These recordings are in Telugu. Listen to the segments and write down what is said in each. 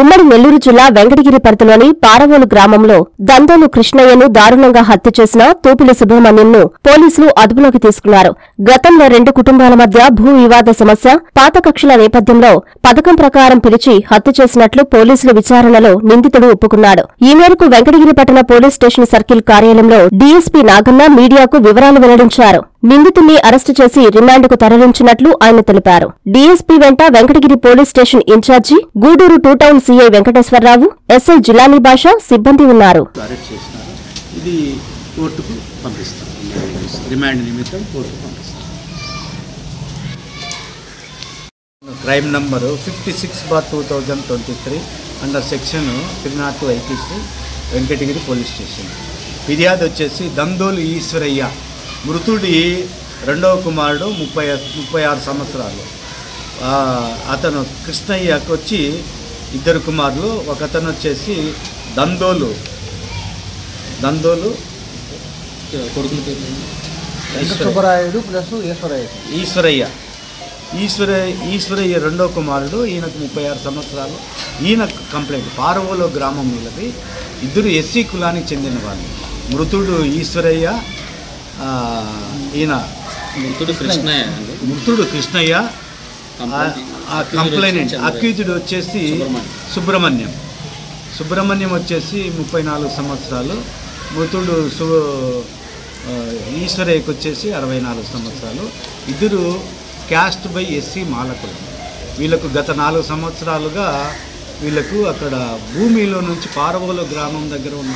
ఉమ్మడి నెల్లూరు జిల్లా వెంకటగిరి పరిధిలోని పారవోలు గ్రామంలో దందోలు కృష్ణయ్యను దారుణంగా హత్య చేసిన తూపిలి సుబ్రహ్మణ్యంను పోలీసులు అదుపులోకి తీసుకున్నారు. గతంలో రెండు కుటుంబాల మధ్య భూ వివాద సమస్య పాత కక్షల నేపథ్యంలో పథకం ప్రకారం పిలిచి హత్య చేసినట్లు పోలీసుల విచారణలో నిందితుడు ఒప్పుకున్నాడు. ఈ మేరకు వెంకటగిరి పట్టణ పోలీస్ స్టేషన్ సర్కిల్ కార్యాలయంలో డీఎస్పీ నాగన్న మీడియాకు వివరాలు వెల్లడించారు. నిందితుణ్ణి అరెస్టు చేసి రిమాండ్కు తరలించినట్లు ఆయన తెలిపారు. డీఎస్పీ వెంట Venkatagiri police station incharge Gudur two town CI Venkateswararao SI Jilani Basha సిబ్బంది ఉన్నారు. అరెస్ట్ చేసినారు. ఇది కోర్టుకు పంపిస్తాం. రిమాండ్ నిమిత్తం కోర్టుకు పంపిస్తాం. Crime number fifty six bar two thousand twenty three under section three not two IPC Venkatagiri police station. ఫిర్యాదు వచ్చేసి దందోలు ఈశ్వరయ్య మృతుడి రెండవ కుమారుడు ముప్పై ముప్పై ఆరు సంవత్సరాలు. అతను కృష్ణయ్యకు వచ్చి ఇద్దరు కుమారులు ఒక అతను వచ్చేసి దందోలు. దందోలు కొడుకుల పేరు ఈశ్వరయ్య. సుబ్బరాయుడు ప్లస్ ఈశ్వరయ్య. ఈశ్వరయ్య. ఈశ్వర ఈశ్వరయ్య రెండో కుమారుడు ఈయనకు ముప్పై ఆరు సంవత్సరాలు. ఈయన కంప్లైంట్ పారవోలో గ్రామం వీళ్ళది. ఇద్దరు ఎస్సీ కులానికి చెందిన వాళ్ళు. మృతుడు ఈశ్వరయ్య ఈయన మృతుడు కృష్ణయ్య మృతుడు కృష్ణయ్య. ఆ- కంప్లైనెంట్ అక్యూజ్డ్ వచ్చేసి సుబ్రహ్మణ్యం. సుబ్రహ్మణ్యం. వచ్చేసి ముప్పై నాలుగు సంవత్సరాలు. మృతుడు సు ఈశ్వరయ్యకు వచ్చేసి అరవై నాలుగు సంవత్సరాలు. ఇద్దరు క్యాస్ట్ బై ఎస్సీ మాలకులు. వీళ్ళకు గత నాలుగు సంవత్సరాలుగా వీళ్ళకు అక్కడ భూమిలో నుంచి పారవోలు గ్రామం దగ్గర ఉన్న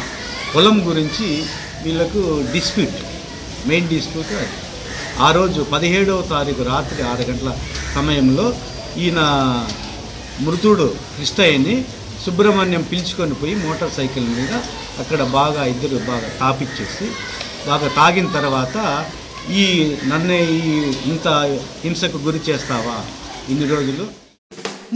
పొలం గురించి వీళ్ళకు డిస్ప్యూట్ మెయిన్ డిస్ప్యూట్ అది. ఆ రోజు పదిహేడవ తారీఖు రాత్రి ఆరు గంటల సమయంలో ఈయన మృతుడు కృష్ణయ్యని సుబ్రహ్మణ్యం పిలుచుకొని పోయి మోటార్ సైకిల్ మీద అక్కడ బాగా ఇద్దరు బాగా తాపిచ్చేసి బాగా తాగిన తర్వాత ఈ నన్నే ఈ ఇంత హింసకు గురి చేస్తావా? ఇన్ని రోజులు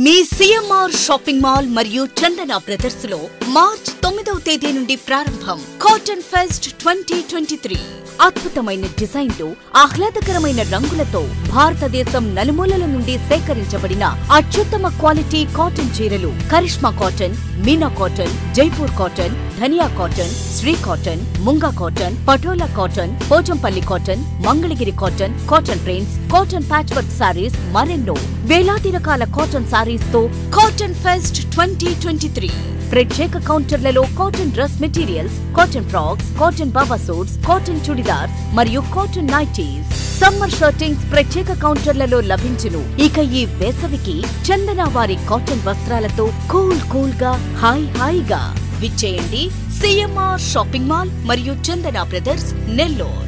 మీ సిఎంఆర్ షాపింగ్ మాల్ మరియు చందన బ్రదర్స్లో మార్చ్ తొమ్మిదవ తేదీ నుండి ప్రారంభం. Cotton fest twenty twenty three అద్భుతమైన డిజైన్లు ఆహ్లాదకరమైన రంగులతో భారతదేశం నలుమూలల నుండి సేకరించబడిన అత్యుత్తమ క్వాలిటీ కాటన్ చీరలు. Karishma cotton Meena cotton Jaipur cotton Dhaniya cotton Sri cotton Munga cotton Patola cotton Pochampalli cotton Mangalagiri cotton cotton prints cotton patch work saris మరెన్నో. వేలాది రకాల cotton సారీస్తో cotton fest twenty twenty three. ప్రత్యేక కౌంటర్లలో cotton dress materials cotton frocks cotton baba suits cotton chudidars మరియు కాటన్ నైటీస్. సమ్మర్ షర్టింగ్స్ ప్రత్యేక కౌంటర్లలో లభించును. ఇక ఈ వేసవికి చందన వారి కాటన్ వస్త్రాలతో కూల్ కూల్గా హాయ్ హాయిగా విచ్చేయండి సిఎంఆర్ షాపింగ్ మాల్ మరియు చందన బ్రదర్స్ నెల్లూరు.